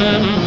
Mm-hmm.